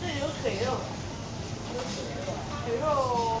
这里有腿肉，腿肉。